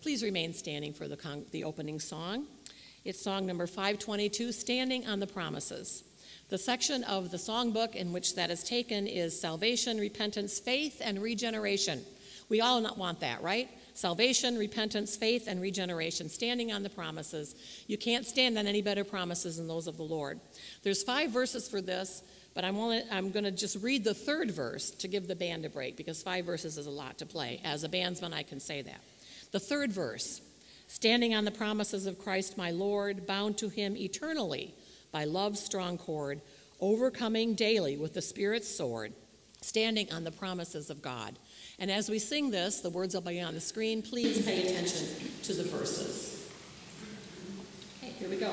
Please remain standing for the, the opening song. It's song number 522, Standing on the Promises. The section of the songbook in which that is taken is salvation, repentance, faith, and regeneration. We all want that, right? Salvation, repentance, faith, and regeneration, standing on the promises. You can't stand on any better promises than those of the Lord. There's five verses for this, but I'm, I'm going to just read the third verse to give the band a break because five verses is a lot to play. As a bandsman, I can say that. The third verse standing on the promises of Christ my Lord, bound to him eternally by love's strong cord, overcoming daily with the Spirit's sword, standing on the promises of God. And as we sing this, the words will be on the screen. Please pay attention to the verses. Okay, here we go.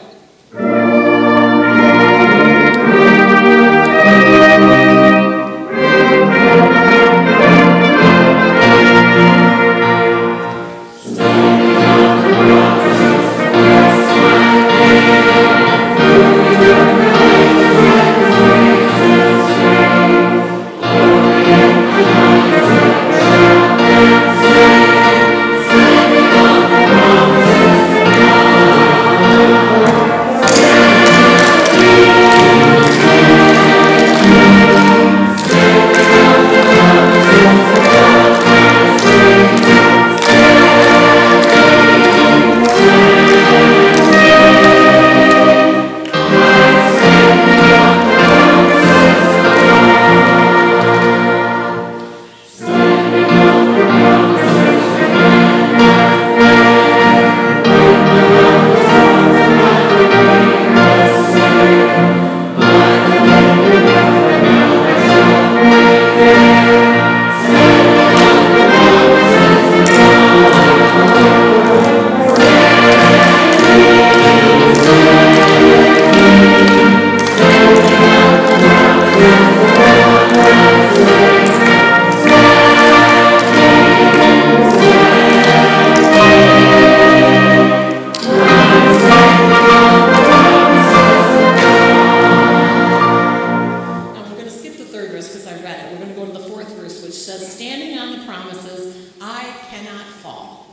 I read it. We're going to go to the fourth verse, which says, Standing on the promises, I cannot fall.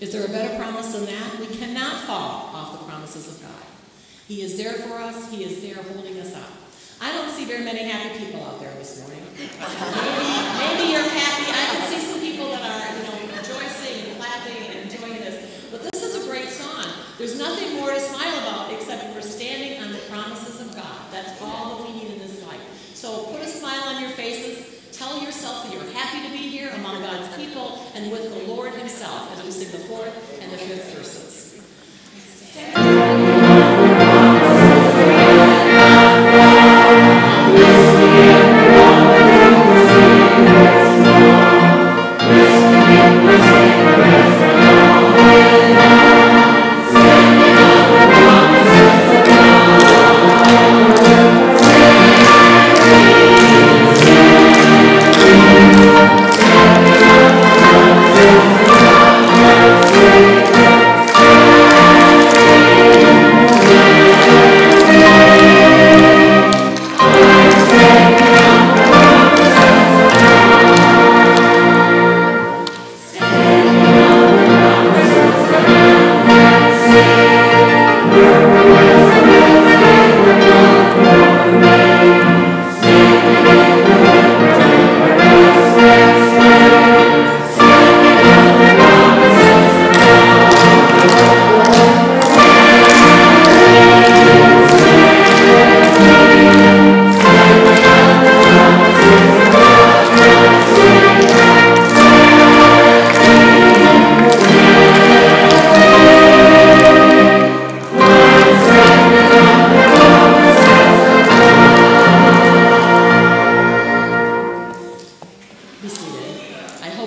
Is there a better promise than that? We cannot fall off the promises of God. He is there for us, He is there holding us up. I don't see very many happy people out there this morning. maybe, maybe you're happy. I can see some people that are, you know, rejoicing and clapping and enjoying this. But this is a great song. There's nothing more to smile about except we're standing on the promises of God. That's all that we need in this life. So put a smile on your faces. Tell yourself that you're happy to be here among God's people and with the Lord Himself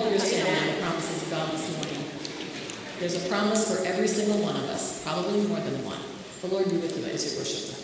On the promises of God this morning. There's a promise for every single one of us, probably more than one. The Lord be with you as you worship.